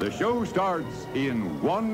The show starts in one...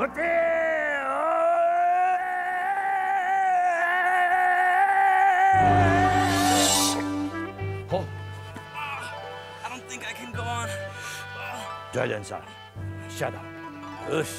But oh. oh, I don't think I can go on. Oh. Shut up. Ush.